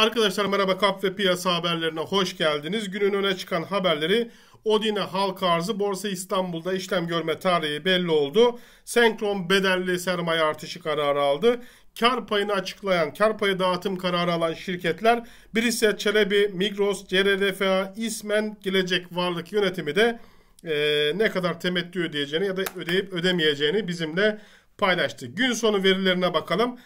Arkadaşlar merhaba Kap ve Piyasa haberlerine hoş geldiniz. Günün öne çıkan haberleri Odine halka arzı Borsa İstanbul'da işlem görme tarihi belli oldu. Senkron bedelli sermaye artışı kararı aldı. Kar payını açıklayan, kar payı dağıtım kararı alan şirketler Birisi Çelebi, Migros, CRDFA, İsmen, Gelecek Varlık Yönetimi de e, ne kadar temettü ödeyeceğini ya da ödeyip ödemeyeceğini bizimle paylaştı. Gün sonu verilerine bakalım.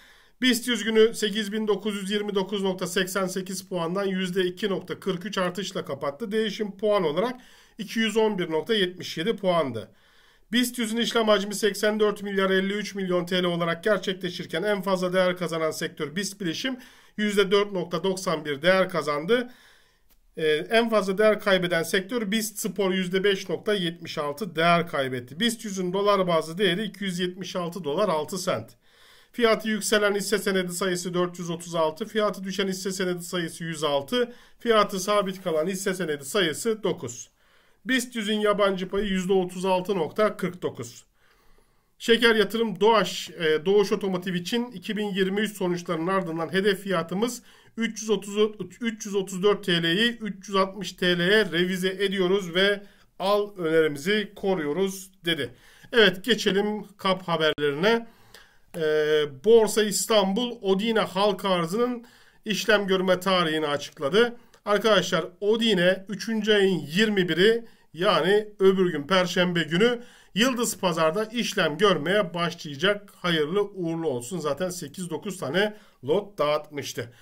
BIST 100 günü 8929.88 puandan %2.43 artışla kapattı. Değişim puan olarak 211.77 puandı. BIST 100'ün işlem hacmi 84 milyar 53 milyon TL olarak gerçekleşirken en fazla değer kazanan sektör BIST bilişim %4.91 değer kazandı. Ee, en fazla değer kaybeden sektör BIST Spor %5.76 değer kaybetti. BIST 100'ün dolar bazlı değeri 276 dolar 6 sent. Fiyatı yükselen hisse senedi sayısı 436, fiyatı düşen hisse senedi sayısı 106, fiyatı sabit kalan hisse senedi sayısı 9. BIST 100'ün yabancı payı %36.49. Şeker yatırım Doğaş, e, Doğuş Otomotiv için 2023 sonuçlarının ardından hedef fiyatımız 330, 334 TL'yi 360 TL'ye revize ediyoruz ve al önerimizi koruyoruz dedi. Evet geçelim kap haberlerine e, Borsa İstanbul Odine halka arzının işlem görme tarihini açıkladı. Arkadaşlar Odine 3. ayın 21'i yani öbür gün Perşembe günü Yıldız Pazar'da işlem görmeye başlayacak. Hayırlı uğurlu olsun. Zaten 8-9 tane lot dağıtmıştı.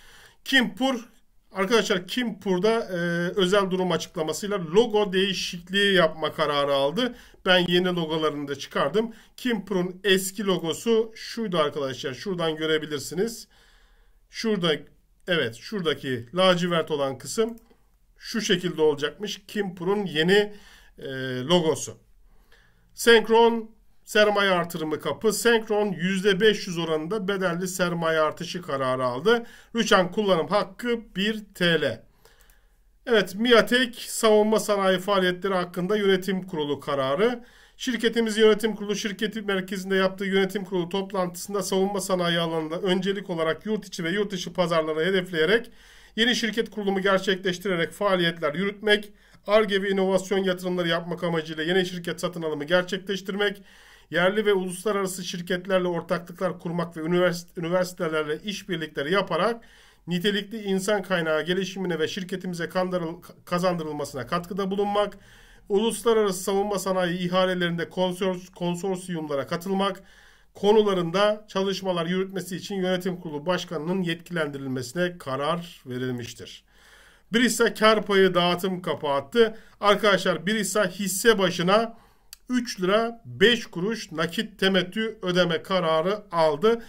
Kimpur Arkadaşlar Kimpur'da e, özel durum açıklamasıyla logo değişikliği yapma kararı aldı. Ben yeni logolarını da çıkardım. Kimpur'un eski logosu şuydu arkadaşlar. Şuradan görebilirsiniz. Şurada evet şuradaki lacivert olan kısım şu şekilde olacakmış. Kimpur'un yeni e, logosu. Senkron sermaye artırımı kapı. Senkron %500 oranında bedelli sermaye artışı kararı aldı. Rüçhan kullanım hakkı 1 TL. Evet Miatek savunma sanayi faaliyetleri hakkında yönetim kurulu kararı. Şirketimiz yönetim kurulu şirketi merkezinde yaptığı yönetim kurulu toplantısında savunma sanayi alanında öncelik olarak yurt içi ve yurt dışı pazarlara hedefleyerek yeni şirket kurulumu gerçekleştirerek faaliyetler yürütmek, ARGE ve inovasyon yatırımları yapmak amacıyla yeni şirket satın alımı gerçekleştirmek, yerli ve uluslararası şirketlerle ortaklıklar kurmak ve üniversitelerle işbirlikleri yaparak nitelikli insan kaynağı gelişimine ve şirketimize kazandırılmasına katkıda bulunmak, uluslararası savunma sanayi ihalelerinde konsors konsorsiyumlara katılmak, konularında çalışmalar yürütmesi için yönetim kurulu başkanının yetkilendirilmesine karar verilmiştir. Brisa kar payı dağıtım kapattı. Arkadaşlar Brisa hisse başına 3 lira 5 kuruş nakit temettü ödeme kararı aldı.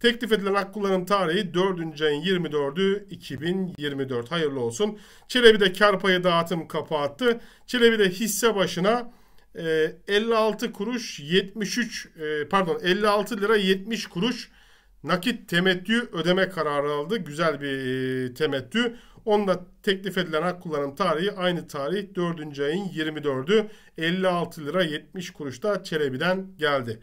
Teklif edilen hak kullanım tarihi 4. ayın 24'ü 2024. Hayırlı olsun. Çelebi'de kar payı dağıtım kapattı. Çelebi'de hisse başına 56 e, kuruş 73 e, pardon 56 lira 70 kuruş nakit temettü ödeme kararı aldı. Güzel bir temettü. Onda teklif edilen hak kullanım tarihi aynı tarih 4. ayın 24'ü 56 lira 70 kuruşta Çelebi'den geldi.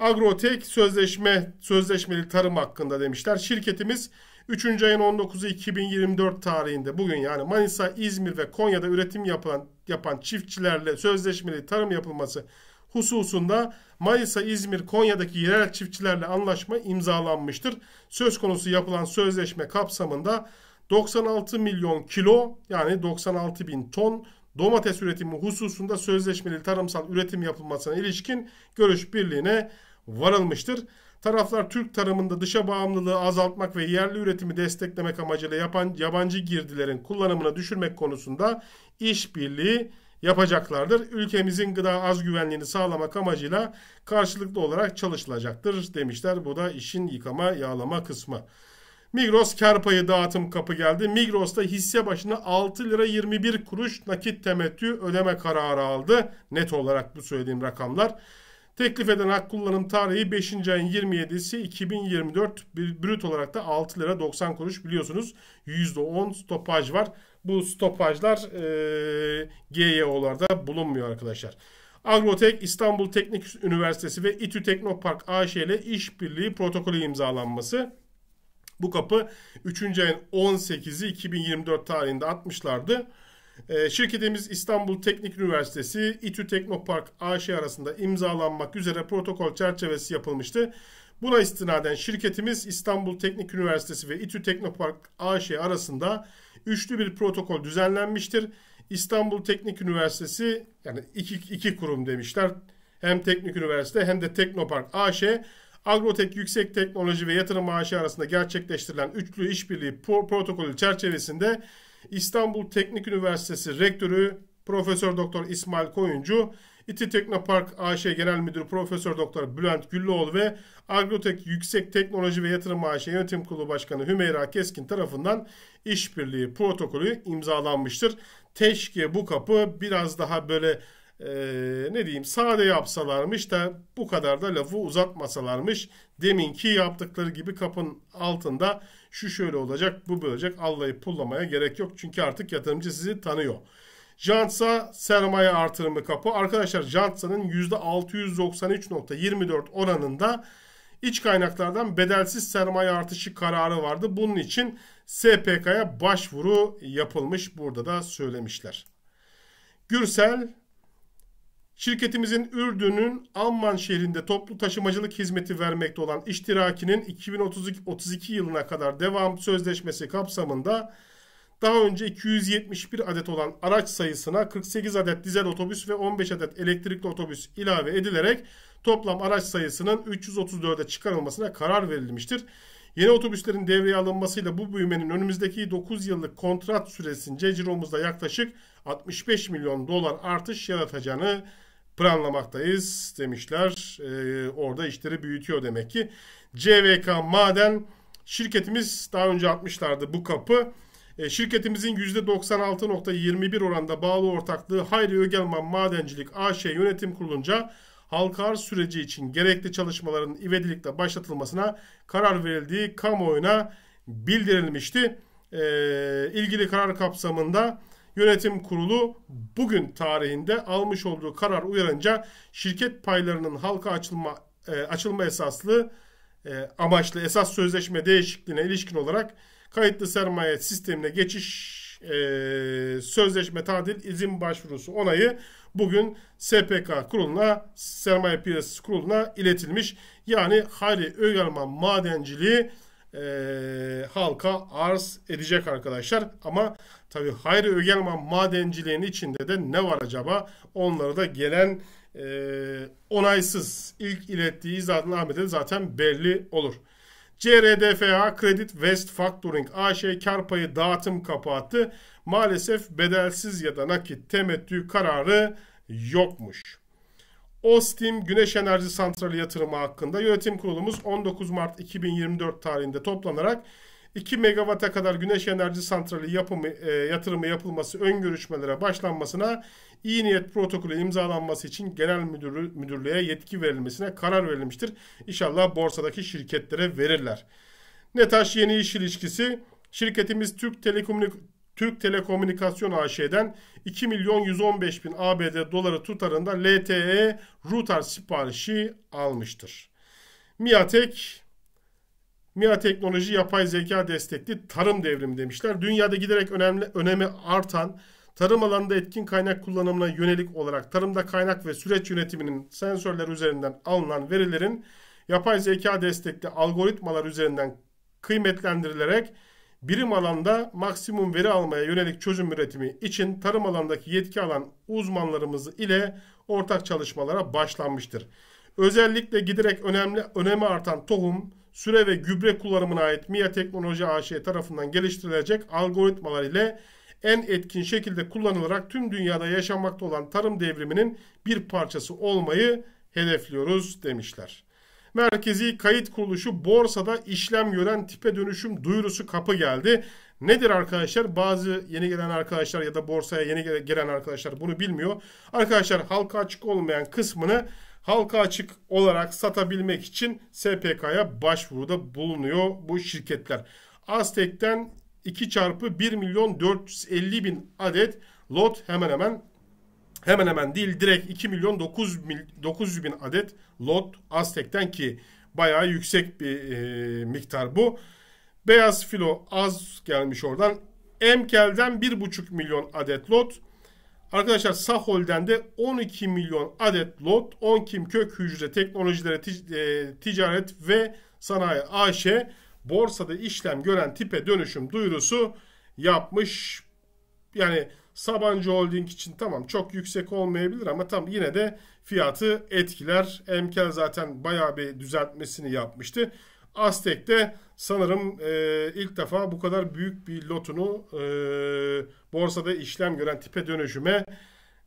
Agrotek sözleşme sözleşmeli tarım hakkında demişler. Şirketimiz 3. ayın 19'u 2024 tarihinde bugün yani Manisa, İzmir ve Konya'da üretim yapan yapan çiftçilerle sözleşmeli tarım yapılması hususunda Manisa, İzmir, Konya'daki yerel çiftçilerle anlaşma imzalanmıştır. Söz konusu yapılan sözleşme kapsamında 96 milyon kilo yani 96 bin ton domates üretimi hususunda sözleşmeli tarımsal üretim yapılmasına ilişkin görüş birliğine varılmıştır. Taraflar Türk tarımında dışa bağımlılığı azaltmak ve yerli üretimi desteklemek amacıyla yapan yabancı girdilerin kullanımını düşürmek konusunda işbirliği yapacaklardır. Ülkemizin gıda az güvenliğini sağlamak amacıyla karşılıklı olarak çalışılacaktır demişler. Bu da işin yıkama yağlama kısmı. Migros kar payı dağıtım kapı geldi. Migros'ta hisse başına 6 lira 21 kuruş nakit temettü ödeme kararı aldı. Net olarak bu söylediğim rakamlar. Teklif eden hak kullanım tarihi 5. ayın 27'si 2024 brüt olarak da 6 lira 90 kuruş biliyorsunuz %10 stopaj var. Bu stopajlar e, GYO'larda bulunmuyor arkadaşlar. Agrotek İstanbul Teknik Üniversitesi ve İTÜ Teknopark AŞ ile işbirliği protokolü imzalanması. Bu kapı 3. ayın 18'i 2024 tarihinde atmışlardı. Ee, şirketimiz İstanbul Teknik Üniversitesi İTÜ Teknopark AŞ arasında imzalanmak üzere protokol çerçevesi yapılmıştı. Buna istinaden şirketimiz İstanbul Teknik Üniversitesi ve İTÜ Teknopark AŞ arasında üçlü bir protokol düzenlenmiştir. İstanbul Teknik Üniversitesi yani iki, iki kurum demişler. Hem Teknik Üniversite hem de Teknopark AŞ Agrotek Yüksek Teknoloji ve Yatırım AŞ arasında gerçekleştirilen üçlü işbirliği protokolü çerçevesinde İstanbul Teknik Üniversitesi Rektörü Profesör Doktor İsmail Koyuncu, İTİ Teknopark AŞ Genel Müdürü Profesör Doktor Bülent Güllüoğlu ve Agrotek Yüksek Teknoloji ve Yatırım AŞ Yönetim Kurulu Başkanı Hümeyra Keskin tarafından işbirliği protokolü imzalanmıştır. Teşke bu kapı biraz daha böyle e, ne diyeyim sade yapsalarmış da bu kadar da lafı uzatmasalarmış. Deminki yaptıkları gibi kapın altında şu şöyle olacak bu böyle olacak Allah'ı pullamaya gerek yok. Çünkü artık yatırımcı sizi tanıyor. Jantsa sermaye artırımı kapı. Arkadaşlar Jantsa'nın %693.24 oranında iç kaynaklardan bedelsiz sermaye artışı kararı vardı. Bunun için SPK'ya başvuru yapılmış. Burada da söylemişler. Gürsel Şirketimizin Ürdün'ün Amman şehrinde toplu taşımacılık hizmeti vermekte olan iştirakinin 2032 yılına kadar devam sözleşmesi kapsamında daha önce 271 adet olan araç sayısına 48 adet dizel otobüs ve 15 adet elektrikli otobüs ilave edilerek toplam araç sayısının 334'e çıkarılmasına karar verilmiştir. Yeni otobüslerin devreye alınmasıyla bu büyümenin önümüzdeki 9 yıllık kontrat süresince ciromuzda yaklaşık 65 milyon dolar artış yaratacağını planlamaktayız demişler. Ee, orada işleri büyütüyor demek ki. CVK Maden şirketimiz daha önce atmışlardı bu kapı. E, şirketimizin %96.21 oranda bağlı ortaklığı Hayri Ögelman Madencilik AŞ yönetim kurulunca halka arz süreci için gerekli çalışmaların ivedilikle başlatılmasına karar verildiği kamuoyuna bildirilmişti. E, ilgili karar kapsamında Yönetim Kurulu bugün tarihinde almış olduğu karar uyarınca şirket paylarının halka açılma e, açılma esaslı e, amaçlı esas sözleşme değişikliğine ilişkin olarak kayıtlı sermaye sistemine geçiş e, sözleşme tadil izin başvurusu onayı bugün SPK kuruluna sermaye piyasası kuruluna iletilmiş. Yani Hayri Ögerman madenciliği e, halka arz edecek arkadaşlar. Ama tabi Hayri Ögelman madenciliğinin içinde de ne var acaba? Onları da gelen e, onaysız ilk ilettiği izahnamede zaten belli olur. CRDFA Credit West Factoring AŞ kar payı dağıtım kapattı. Maalesef bedelsiz ya da nakit temettü kararı yokmuş. Ostim Güneş Enerji Santrali yatırımı hakkında yönetim kurulumuz 19 Mart 2024 tarihinde toplanarak 2 megawata kadar güneş enerji santrali yapımı, e, yatırımı yapılması ön görüşmelere başlanmasına iyi niyet protokolü imzalanması için genel müdürlü, müdürlüğe yetki verilmesine karar verilmiştir. İnşallah borsadaki şirketlere verirler. Netaş yeni iş ilişkisi şirketimiz Türk Telekomünik Türk Telekomünikasyon AŞ'den 2 milyon 115 bin ABD doları tutarında LTE router siparişi almıştır. Miatek MIA teknoloji yapay zeka destekli tarım devrimi demişler. Dünyada giderek önemli önemi artan tarım alanında etkin kaynak kullanımına yönelik olarak tarımda kaynak ve süreç yönetiminin sensörler üzerinden alınan verilerin yapay zeka destekli algoritmalar üzerinden kıymetlendirilerek birim alanda maksimum veri almaya yönelik çözüm üretimi için tarım alandaki yetki alan uzmanlarımız ile ortak çalışmalara başlanmıştır. Özellikle giderek önemli önemi artan tohum, süre ve gübre kullanımına ait MIA Teknoloji AŞ tarafından geliştirilecek algoritmalar ile en etkin şekilde kullanılarak tüm dünyada yaşanmakta olan tarım devriminin bir parçası olmayı hedefliyoruz demişler. Merkezi Kayıt Kuruluşu borsada işlem gören tipe dönüşüm duyurusu kapı geldi. Nedir arkadaşlar? Bazı yeni gelen arkadaşlar ya da borsaya yeni gelen arkadaşlar bunu bilmiyor. Arkadaşlar halka açık olmayan kısmını halka açık olarak satabilmek için SPK'ya başvuruda bulunuyor bu şirketler. Aztek'ten 2 çarpı 1 milyon 450 bin adet lot hemen hemen hemen hemen değil direkt 2 milyon 9, 900 bin adet lot Aztek'ten ki bayağı yüksek bir e, miktar bu. Beyaz filo az gelmiş oradan. Emkel'den 1,5 milyon adet lot. Arkadaşlar Sahol'den de 12 milyon adet lot 10 kim kök hücre teknolojileri e, ticaret ve sanayi AŞ borsada işlem gören tipe dönüşüm duyurusu yapmış. Yani Sabancı Holding için tamam çok yüksek olmayabilir ama tam yine de fiyatı etkiler. Emkel zaten bayağı bir düzeltmesini yapmıştı. Aztek de sanırım e, ilk defa bu kadar büyük bir lotunu e, borsada işlem gören tipe dönüşüme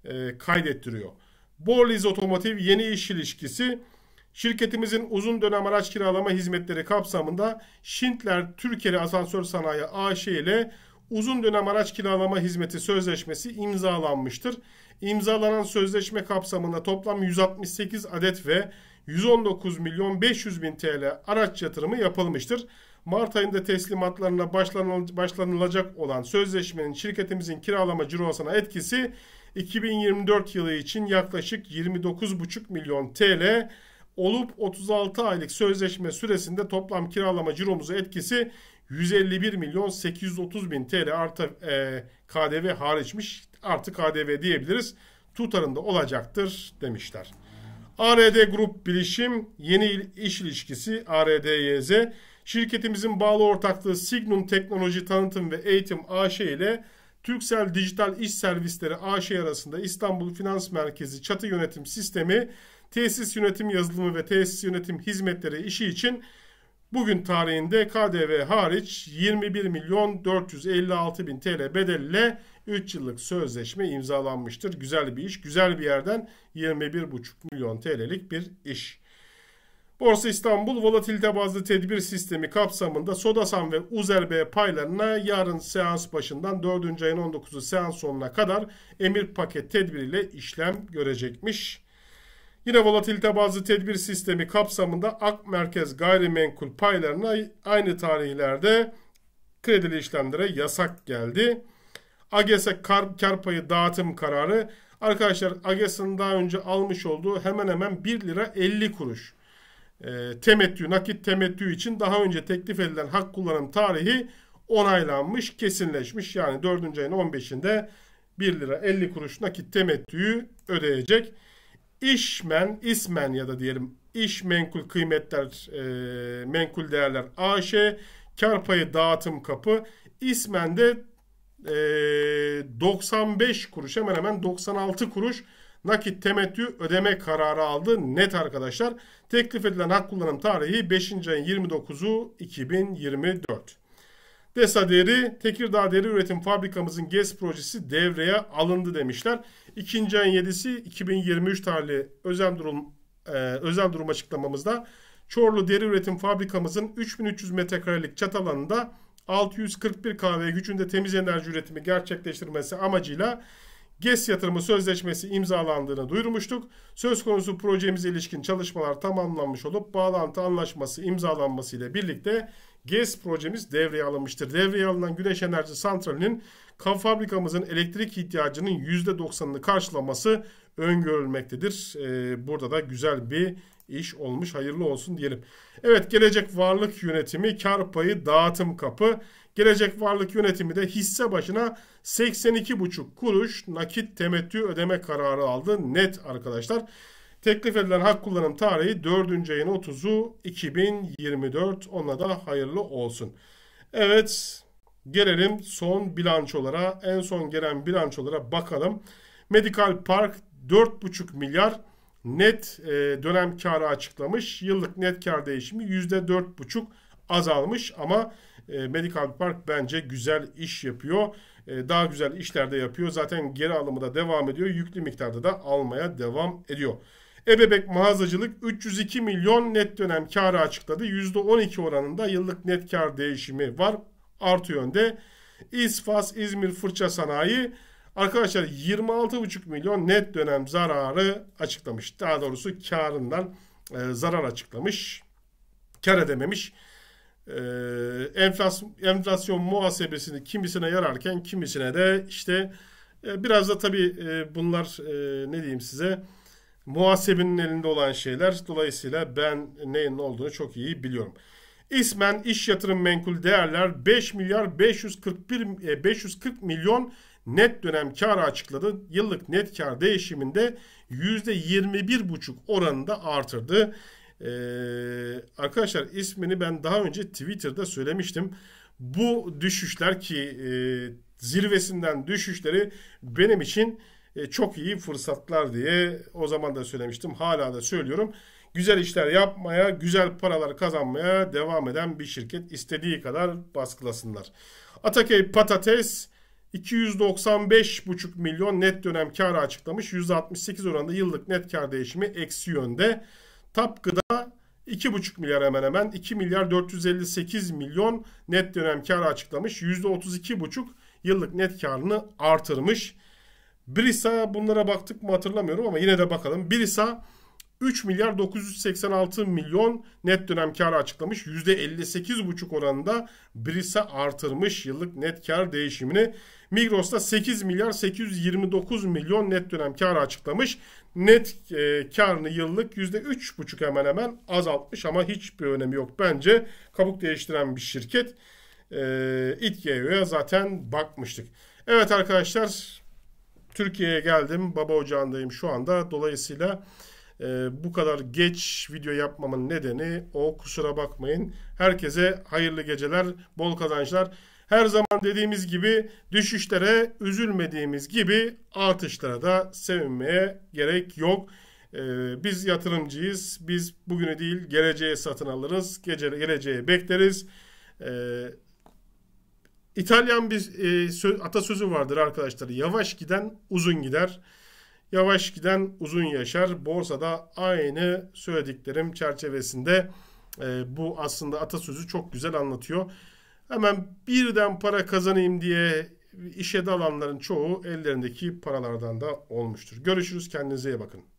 e, kaydettiriyor. Borliz Otomotiv yeni iş ilişkisi şirketimizin uzun dönem araç kiralama hizmetleri kapsamında Schindler Türkiye Asansör Sanayi AŞ ile uzun dönem araç kiralama hizmeti sözleşmesi imzalanmıştır. İmzalanan sözleşme kapsamında toplam 168 adet ve 119 milyon 500 bin TL araç yatırımı yapılmıştır. Mart ayında teslimatlarına başlanılacak olan sözleşmenin şirketimizin kiralama cirosuna etkisi 2024 yılı için yaklaşık 29,5 milyon TL olup 36 aylık sözleşme süresinde toplam kiralama ciromuzu etkisi 151 milyon 830 bin TL artı e, KDV hariçmiş. Artı KDV diyebiliriz. Tutarında olacaktır demişler. ARD Grup Bilişim yeni iş ilişkisi ARDYZ şirketimizin bağlı ortaklığı Signum Teknoloji Tanıtım ve Eğitim AŞ ile Türksel Dijital İş Servisleri AŞ arasında İstanbul Finans Merkezi Çatı Yönetim Sistemi tesis yönetim yazılımı ve tesis yönetim hizmetleri işi için bugün tarihinde KDV hariç 21 milyon 456 bin TL bedelle 3 yıllık sözleşme imzalanmıştır. Güzel bir iş. Güzel bir yerden 21,5 milyon TL'lik bir iş. Borsa İstanbul volatilite bazlı tedbir sistemi kapsamında Sodasan ve Uzerbe paylarına yarın seans başından 4. ayın 19'u seans sonuna kadar emir paket tedbiriyle işlem görecekmiş. Yine volatilite bazlı tedbir sistemi kapsamında Ak Merkez gayrimenkul paylarına aynı tarihlerde kredili işlemlere yasak geldi. AGES'e kar, kar payı dağıtım kararı arkadaşlar AGES'in daha önce almış olduğu hemen hemen 1 lira 50 kuruş e, temettü, nakit temettü için daha önce teklif edilen hak kullanım tarihi onaylanmış, kesinleşmiş. Yani 4. ayın 15'inde 1 lira 50 kuruş nakit temettüyü ödeyecek. İşmen, ismen ya da diyelim iş menkul kıymetler, e, menkul değerler AŞ, kar payı dağıtım kapı, ismen de e, 95 kuruş hemen hemen 96 kuruş nakit temettü ödeme kararı aldı. Net arkadaşlar. Teklif edilen hak kullanım tarihi 5. ayın 29'u 2024. DESA değeri Tekirdağ Deri Üretim Fabrikamızın GES projesi devreye alındı demişler. İkinci ayın 7'si 2023 tarihli özel durum e, özel durum açıklamamızda Çorlu Deri Üretim Fabrikamızın 3300 metrekarelik çat alanında 641 kW gücünde temiz enerji üretimi gerçekleştirmesi amacıyla GES yatırımı sözleşmesi imzalandığını duyurmuştuk. Söz konusu projemize ilişkin çalışmalar tamamlanmış olup bağlantı anlaşması imzalanması ile birlikte GES projemiz devreye alınmıştır. Devreye alınan güneş enerji santralinin fabrikamızın elektrik ihtiyacının %90'ını karşılaması öngörülmektedir. Ee, burada da güzel bir iş olmuş. Hayırlı olsun diyelim. Evet gelecek varlık yönetimi kar payı dağıtım kapı. Gelecek varlık yönetimi de hisse başına 82,5 kuruş nakit temettü ödeme kararı aldı. Net arkadaşlar. Teklif edilen hak kullanım tarihi 4. ayın 30'u 2024. Ona da hayırlı olsun. Evet gelelim son bilançolara. En son gelen bilançolara bakalım. Medical Park 4,5 milyar net e, dönem karı açıklamış. Yıllık net kar değişimi %4,5 azalmış ama e, Medical Park bence güzel iş yapıyor. E, daha güzel işler de yapıyor. Zaten geri alımı da devam ediyor. Yüklü miktarda da almaya devam ediyor. Ebebek mağazacılık 302 milyon net dönem karı açıkladı. %12 oranında yıllık net kar değişimi var. Artı yönde. İsfas İzmir Fırça Sanayi arkadaşlar 26,5 milyon net dönem zararı açıklamış. Daha doğrusu karından e, zarar açıklamış. Kar edememiş e, enflasyon, enflasyon muhasebesini kimisine yararken kimisine de işte e, biraz da tabii e, bunlar e, ne diyeyim size muhasebenin elinde olan şeyler. Dolayısıyla ben neyin ne olduğunu çok iyi biliyorum. İsmen iş yatırım menkul değerler 5 milyar 541 540 e, milyon net dönem karı açıkladı. Yıllık net kar değişiminde %21,5 oranında artırdı. Ee, arkadaşlar ismini ben daha önce Twitter'da söylemiştim. Bu düşüşler ki e, zirvesinden düşüşleri benim için e, çok iyi fırsatlar diye o zaman da söylemiştim. Hala da söylüyorum. Güzel işler yapmaya, güzel paralar kazanmaya devam eden bir şirket istediği kadar baskılasınlar. Ataköy Patates 295,5 milyon net dönem karı açıklamış. %68 oranında yıllık net kar değişimi eksi yönde. Tap Gıda 2,5 milyar hemen hemen 2 milyar 458 milyon net dönem karı açıklamış. %32,5 yıllık net karını artırmış. Brisa bunlara baktık mı hatırlamıyorum ama yine de bakalım. Brisa 3 milyar 986 milyon net dönem karı açıklamış. %58,5 oranında Brisa artırmış yıllık net kar değişimini. Migros'ta 8 milyar 829 milyon net dönem karı açıklamış. Net e, karını yıllık %3,5 hemen hemen azaltmış ama hiçbir önemi yok bence. Kabuk değiştiren bir şirket. E, İTGEO'ya zaten bakmıştık. Evet arkadaşlar Türkiye'ye geldim. Baba ocağındayım şu anda. Dolayısıyla e, bu kadar geç video yapmamın nedeni o kusura bakmayın. Herkese hayırlı geceler, bol kazançlar. Her zaman dediğimiz gibi düşüşlere üzülmediğimiz gibi artışlara da sevinmeye gerek yok. Ee, biz yatırımcıyız. Biz bugünü değil geleceğe satın alırız. Gece, geleceğe bekleriz. Ee, İtalyan bir e, atasözü vardır arkadaşlar. Yavaş giden uzun gider. Yavaş giden uzun yaşar. Borsada aynı söylediklerim çerçevesinde e, bu aslında atasözü çok güzel anlatıyor. Hemen birden para kazanayım diye işe dalanların çoğu ellerindeki paralardan da olmuştur. Görüşürüz kendinize iyi bakın.